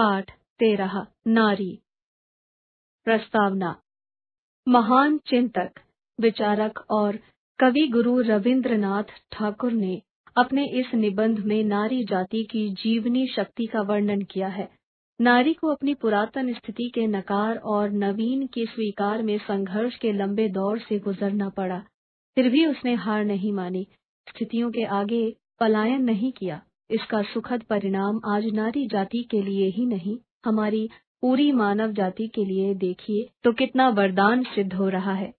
पाठ, तेरह, नारी। प्रस्तावना। महान चिंतक, विचारक और कवि गुरु रविंद्रनाथ ठाकुर ने अपने इस निबंध में नारी जाति की जीवनी शक्ति का वर्णन किया है। नारी को अपनी पुरातन स्थिति के नकार और नवीन के स्वीकार में संघर्ष के लंबे दौर से गुजरना पड़ा। फिर भी उसने हार नहीं मानी। स्थितियों के आगे पलायन नहीं किया। इसका सुखद परिणाम आज नारी जाति के लिए ही नहीं, हमारी पूरी मानव जाति के लिए देखिए तो कितना वरदान सिद्ध हो रहा है।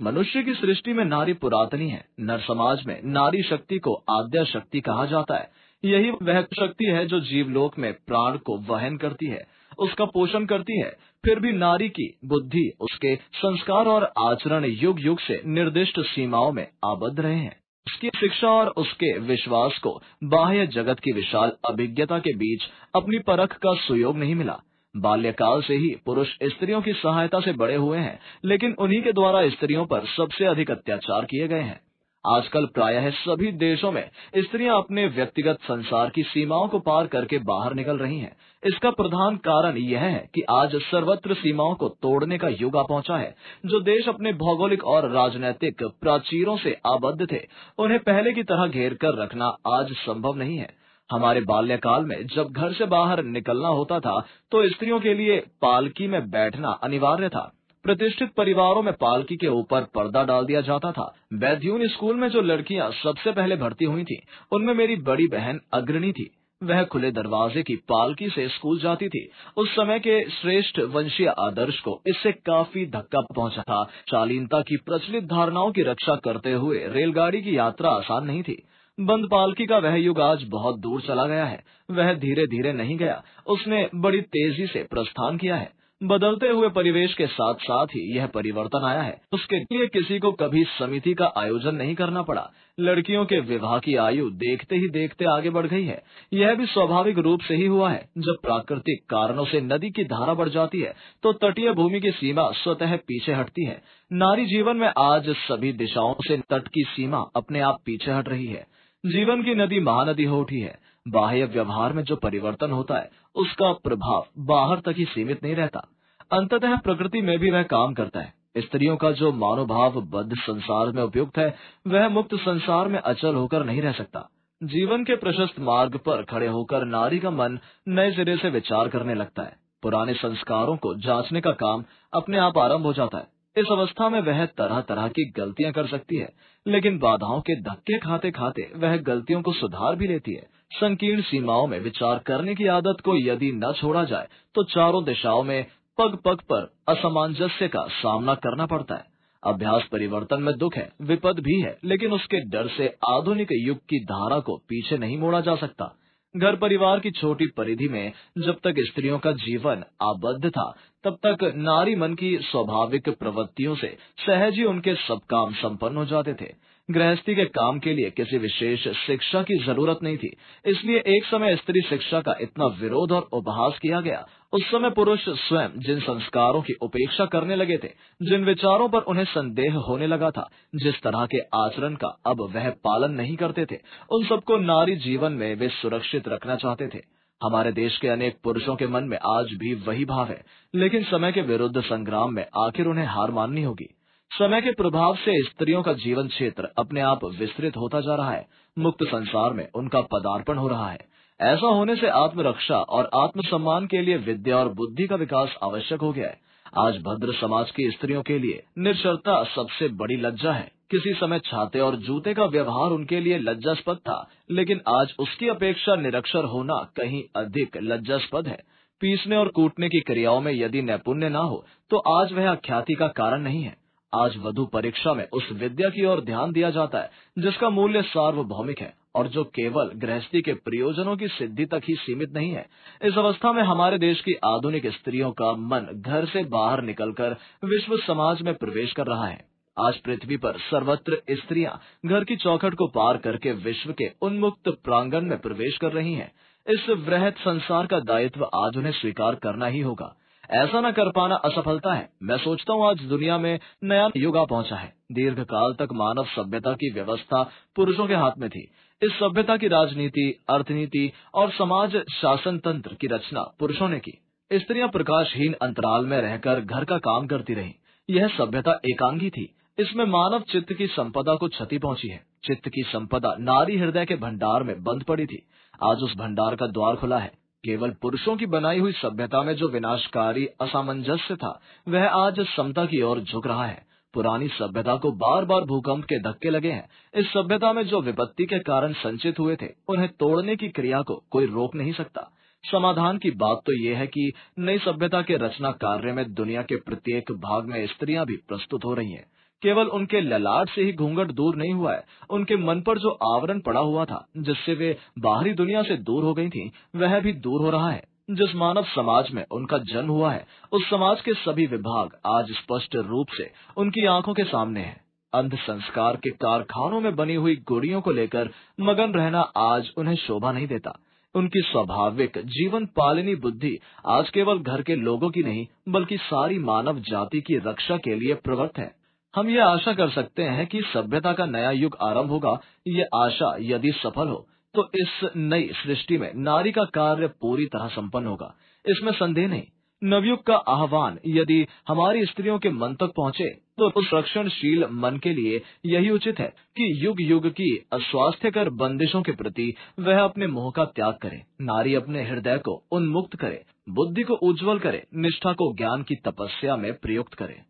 मनुष्य की सृष्टि में नारी पुरातनी है, नर समाज में नारी शक्ति को आद्या शक्ति कहा जाता है। यही वह शक्ति है जो जीवलोक में प्राण को वहन करती है, उसका पोषण करती है, फिर भी नारी की बुद्धि, उसके संस्कार और आचरण युग युग से निर्दिष्ट सीमाओं में आबद्ध रहे हैं। उसकी शिक्षा और उसके विश्वास को बाह्य जगत की विशाल अभिज्ञता के बीच अपनी परख का सुयोग नहीं मिला। बाल्यकाल से ही पुरुष स्त्रियों की सहायता से बड़े हुए हैं, लेकिन उन्हीं के द्वारा स्त्रियों पर सबसे अधिक अत्याचार किए गए हैं। आजकल प्रायः सभी देशों में स्त्रियाँ अपने व्यक्तिगत संसार की सीमाओं को पार करके बाहर निकल रही हैं। इसका प्रधान कारण यह है कि आज सर्वत्र सीमाओं को तोड़ने का युग आ पहुँचा है। जो देश अपने भौगोलिक और राजनैतिक प्राचीरों से आबद्ध थे, उन्हें पहले की तरह घेर कर रखना आज संभव नहीं है। हमारे बाल्यकाल में जब घर से बाहर निकलना होता था तो स्त्रियों के लिए पालकी में बैठना अनिवार्य था। प्रतिष्ठित परिवारों में पालकी के ऊपर पर्दा डाल दिया जाता था। बैद्यून स्कूल में जो लड़कियाँ सबसे पहले भर्ती हुई थी, उनमें मेरी बड़ी बहन अग्रणी थी। वह खुले दरवाजे की पालकी से स्कूल जाती थी। उस समय के श्रेष्ठ वंशीय आदर्श को इससे काफ़ी धक्का पहुँचा था। शालीनता की प्रचलित धारणाओं की रक्षा करते हुए रेलगाड़ी की यात्रा आसान नहीं थी। बंद पालकी का वह युग आज बहुत दूर चला गया है। वह धीरे धीरे नहीं गया, उसने बड़ी तेज़ी से प्रस्थान किया है। बदलते हुए परिवेश के साथ साथ ही यह परिवर्तन आया है। उसके लिए किसी को कभी समिति का आयोजन नहीं करना पड़ा। लड़कियों के विवाह की आयु देखते ही देखते आगे बढ़ गई है। यह भी स्वाभाविक रूप से ही हुआ है। जब प्राकृतिक कारणों से नदी की धारा बढ़ जाती है तो तटीय भूमि की सीमा स्वतः पीछे हटती है। नारी जीवन में आज सभी दिशाओं से तट की सीमा अपने आप पीछे हट रही है। जीवन की नदी महानदी हो उठी है। बाह्य व्यवहार में जो परिवर्तन होता है, उसका प्रभाव बाहर तक ही सीमित नहीं रहता। अंततः प्रकृति में भी वह काम करता है। स्त्रियों का जो मानोभाव बद्ध संसार में उपयुक्त है, वह मुक्त संसार में अचल होकर नहीं रह सकता। जीवन के प्रशस्त मार्ग पर खड़े होकर नारी का मन नए सिरे से विचार करने लगता है। पुराने संस्कारों को जांचने का काम अपने आप आरंभ हो जाता है। इस अवस्था में वह तरह तरह की गलतियाँ कर सकती है, लेकिन बाधाओं के धक्के खाते खाते वह गलतियों को सुधार भी लेती है। संकीर्ण सीमाओं में विचार करने की आदत को यदि न छोड़ा जाए तो चारों दिशाओं में पग पग पर असमंजस्य का सामना करना पड़ता है। अभ्यास परिवर्तन में दुख है, विपद भी है, लेकिन उसके डर से आधुनिक युग की धारा को पीछे नहीं मोड़ा जा सकता। घर परिवार की छोटी परिधि में जब तक स्त्रियों का जीवन आबद्ध था, तब तक नारी मन की स्वाभाविक प्रवृत्तियों से सहज ही उनके सब काम संपन्न हो जाते थे। गृहस्थी के काम के लिए किसी विशेष शिक्षा की ज़रूरत नहीं थी, इसलिए एक समय स्त्री शिक्षा का इतना विरोध और उपहास किया गया उस समय पुरुष स्वयं जिन संस्कारों की उपेक्षा करने लगे थे, जिन विचारों पर उन्हें संदेह होने लगा था, जिस तरह के आचरण का अब वह पालन नहीं करते थे, उन सबको नारी जीवन में वे सुरक्षित रखना चाहते थे। हमारे देश के अनेक पुरुषों के मन में आज भी वही भाव है, लेकिन समय के विरुद्ध संग्राम में आखिर उन्हें हार माननी होगी। समय के प्रभाव से स्त्रियों का जीवन क्षेत्र अपने आप विस्तृत होता जा रहा है, मुक्त संसार में उनका पदार्पण हो रहा है। ऐसा होने से आत्मरक्षा और आत्मसम्मान के लिए विद्या और बुद्धि का विकास आवश्यक हो गया है। आज भद्र समाज की स्त्रियों के लिए निरक्षरता सबसे बड़ी लज्जा है। किसी समय छाते और जूते का व्यवहार उनके लिए लज्जास्पद था, लेकिन आज उसकी अपेक्षा निरक्षर होना कहीं अधिक लज्जास्पद है। पीसने और कूटने की क्रियाओं में यदि नैपुण्य न हो तो आज वह अख्याति का कारण नहीं है। आज वधु परीक्षा में उस विद्या की ओर ध्यान दिया जाता है, जिसका मूल्य सार्वभौमिक है। और जो केवल गृहस्थी के प्रयोजनों की सिद्धि तक ही सीमित नहीं है, इस अवस्था में हमारे देश की आधुनिक स्त्रियों का मन घर से बाहर निकलकर विश्व समाज में प्रवेश कर रहा है। आज पृथ्वी पर सर्वत्र स्त्रियाँ घर की चौखट को पार करके विश्व के उन्मुक्त प्रांगण में प्रवेश कर रही हैं। इस वृहत संसार का दायित्व आज उन्हें स्वीकार करना ही होगा। ऐसा न कर पाना असफलता है। मैं सोचता हूँ आज दुनिया में नया युग पहुँचा है। दीर्घ काल तक मानव सभ्यता की व्यवस्था पुरुषों के हाथ में थी। इस सभ्यता की राजनीति, अर्थनीति और समाज शासन तंत्र की रचना पुरुषों ने की। स्त्रियाँ प्रकाशहीन अंतराल में रहकर घर का काम करती रहीं। यह सभ्यता एकांगी थी। इसमें मानव चित्त की संपदा को क्षति पहुँची है। चित्त की संपदा नारी हृदय के भंडार में बंद पड़ी थी। आज उस भंडार का द्वार खुला है। केवल पुरुषों की बनाई हुई सभ्यता में जो विनाशकारी, असामंजस्य था, वह आज समता की ओर झुक रहा है। पुरानी सभ्यता को बार बार भूकंप के धक्के लगे हैं। इस सभ्यता में जो विपत्ति के कारण संचित हुए थे उन्हें तोड़ने की क्रिया को कोई रोक नहीं सकता। समाधान की बात तो ये है कि नई सभ्यता के रचना कार्य में दुनिया के प्रत्येक भाग में स्त्रियाँ भी प्रस्तुत हो रही हैं। केवल उनके ललाट से ही घूंघट दूर नहीं हुआ है। उनके मन पर जो आवरण पड़ा हुआ था जिससे वे बाहरी दुनिया से दूर हो गई थीं, वह भी दूर हो रहा है। जिस मानव समाज में उनका जन्म हुआ है, उस समाज के सभी विभाग आज स्पष्ट रूप से उनकी आँखों के सामने हैं। अंध संस्कार के कारखानों में बनी हुई गुड़ियों को लेकर मगन रहना आज उन्हें शोभा नहीं देता। उनकी स्वाभाविक जीवन पालनी बुद्धि आज केवल घर के लोगों की नहीं, बल्कि सारी मानव जाति की रक्षा के लिए प्रवृत्त है। हम ये आशा कर सकते हैं कि सभ्यता का नया युग आरंभ होगा। ये आशा यदि सफल हो तो इस नई सृष्टि में नारी का कार्य पूरी तरह संपन्न होगा। इसमें संदेह नहीं। नवयुग का आह्वान, यदि हमारी स्त्रियों के मन तक पहुँचे तो उस रक्षणशील मन के लिए यही उचित है कि युग युग की अस्वास्थ्यकर बंदिशों के प्रति वह अपने मोह का त्याग करे। नारी अपने हृदय को उन्मुक्त करे, बुद्धि को उज्जवल करे, निष्ठा को ज्ञान की तपस्या में प्रयुक्त करे।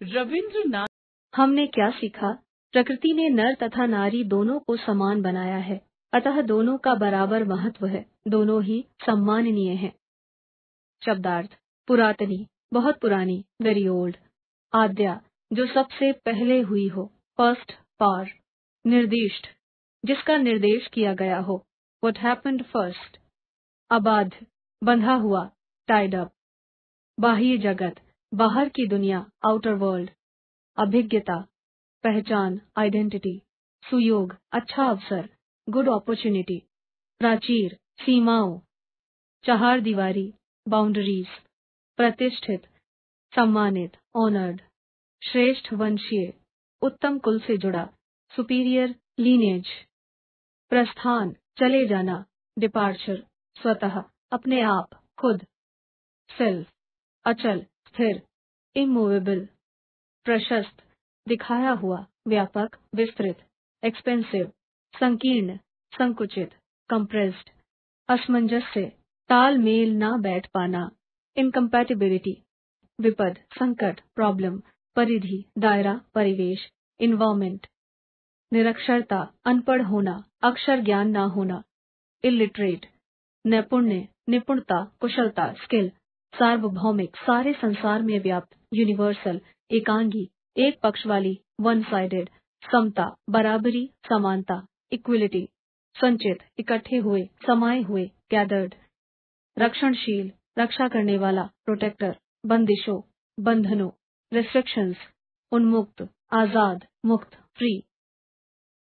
रविन्द्रनाथ हमने क्या सीखा? प्रकृति ने नर तथा नारी दोनों को समान बनाया है। अतः दोनों का बराबर महत्व है, दोनों ही सम्माननीय हैं। शब्दार्थ, पुरातनी, बहुत पुरानी वेरी ओल्ड आद्या, जो सबसे पहले हुई हो फ़र्स्ट पार निर्दिष्ट, जिसका निर्देश किया गया हो वट हैपेंड फ़र्स्ट अबाध, बंधा हुआ टाइड अप बाह्य जगत, बाहर की दुनिया आउटर वर्ल्ड अभिज्ञता, पहचान आइडेंटिटी सुयोग अच्छा अवसर गुड अपॉर्चुनिटी प्राचीर सीमाओं चहार दीवारी बाउंड्रीज प्रतिष्ठित सम्मानित ऑनर्ड श्रेष्ठ वंशीय उत्तम कुल से जुड़ा सुपीरियर लीनेज प्रस्थान चले जाना डिपार्चर स्वतः अपने आप खुद सेल्फ अचल स्थिर इमूवेबल प्रशस्त दिखाया हुआ व्यापक विस्तृत एक्सपेंसिव संकीर्ण, संकुचित कंप्रेस्ड असमंजस्य, तालमेल न बैठ पाना इनकम्पैटिबिलिटी विपद, संकट प्रॉब्लम परिधि, दायरा, परिवेश इन्वायरमेंट निरक्षरता, अनपढ़ होना, अक्षर ज्ञान न होना इलिटरेट नैपुण्य, निपुणता, कुशलता स्किल सार्वभौमिक, सारे संसार में व्याप्त यूनिवर्सल एकांगी, एक पक्ष वाली वन साइडेड समता, बराबरी, समानता इक्विलिटी संचित, इकट्ठे हुए, समाये हुए गैदर्ड रक्षणशील, रक्षा करने वाला प्रोटेक्टर बंदिशों, बंधनों रिस्ट्रिक्शंस उन्मुक्त, आज़ाद, मुक्त फ्री